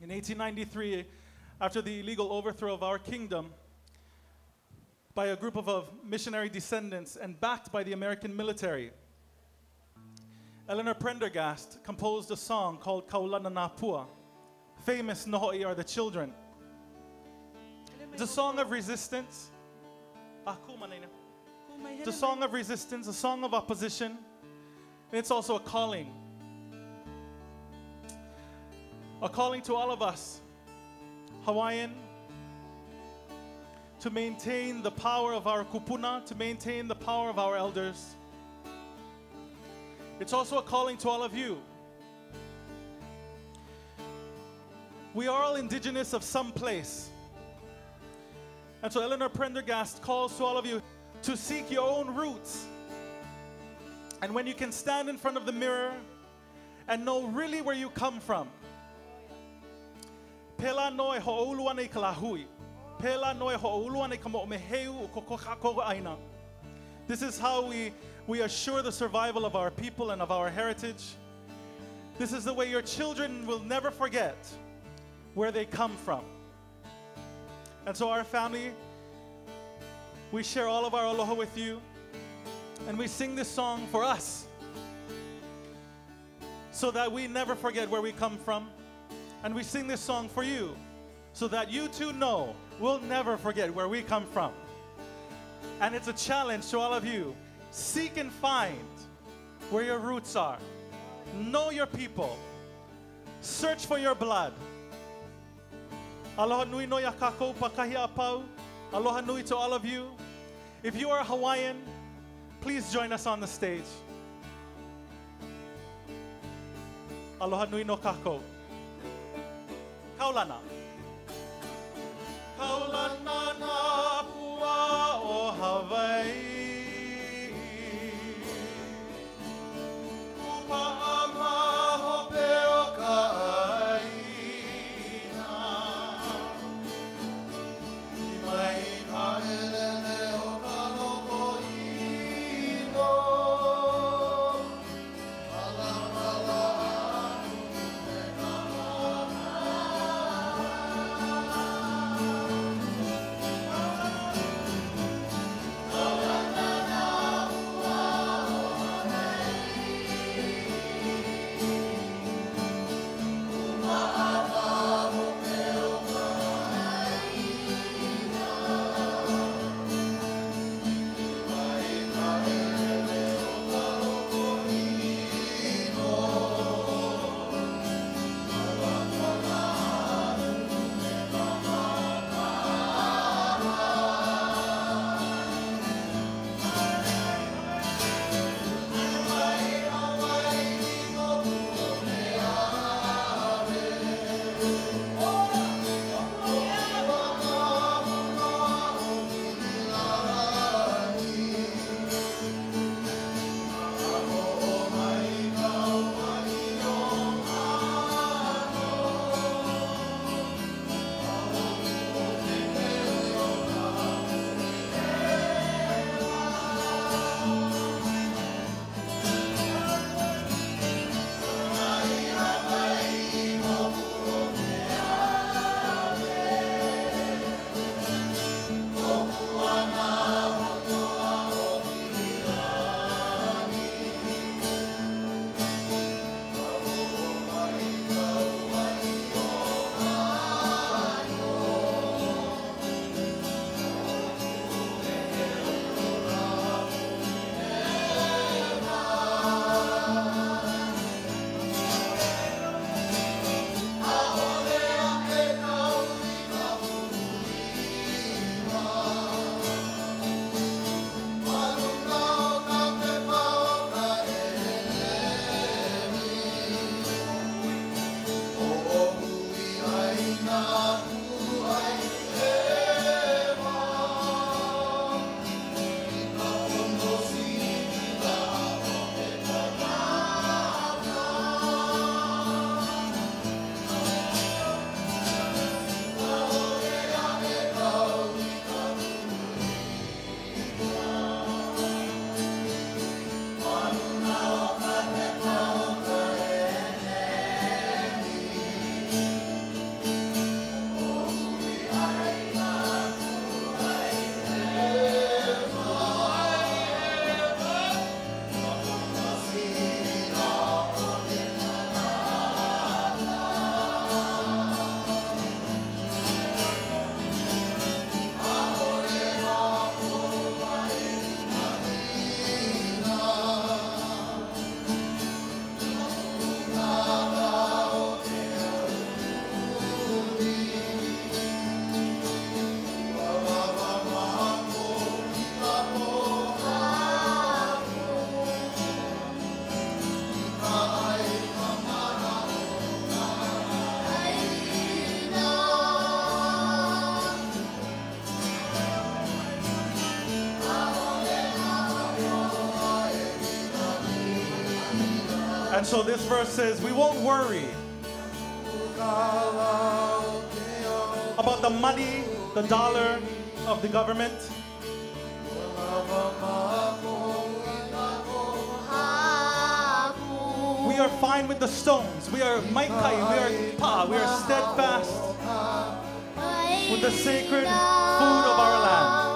In 1893, after the illegal overthrow of our kingdom by a group of, of missionary descendants and backed by the American military, Eleanor Prendergast composed a song called Kaulana Nā Pua. Famous Nohoi are the children. It's a song of resistance. Ah. It's a song of resistance, a song of opposition, and it's also a calling. A calling to all of us, Hawaiian, to maintain the power of our kupuna, to maintain the power of our elders. It's also a calling to all of you. We are all indigenous of some place. And so Eleanor Prendergast calls to all of you to seek your own roots. And when you can stand in front of the mirror and know really where you come from. Pela noe i ka lahui. Pela noe ho'oluana i ka mo'omeheu o kokokako aina. This is how we, we assure the survival of our people and of our heritage. This is the way your children will never forget where they come from. And so, our family, we share all of our aloha with you, and we sing this song for us so that we never forget where we come from. And we sing this song for you so that you too know we'll never forget where we come from. And it's a challenge to all of you. Seek and find where your roots are. Know your people. Search for your blood. Aloha nui no ya kākou pakahi a pau. Aloha nui to all of you. If you are Hawaiian, please join us on the stage. Aloha nui no kākou. Kaulana. Kaulana na pua o Hawaii. And so this verse says, we won't worry about the money, the dollar of the government. We are fine with the stones. We are maikai, we are pa, we are steadfast with the sacred food of our land.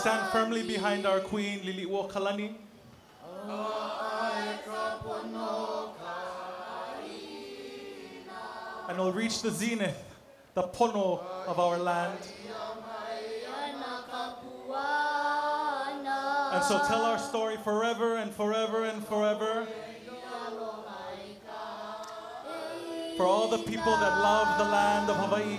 Stand firmly behind our queen, Lili'uokalani. And will reach the zenith, the pono of our land. And so tell our story forever and forever and forever. For all the people that love the land of Hawaii.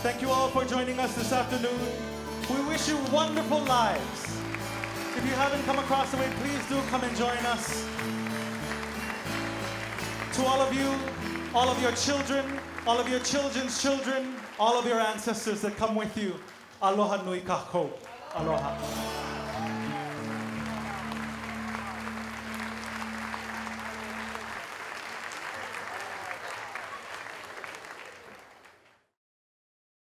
Thank you all for joining us this afternoon. We wish you wonderful lives. If you haven't come across the way, please do come and join us. To all of you, all of your children, all of your children's children, all of your ancestors that come with you, aloha nui kako. Aloha.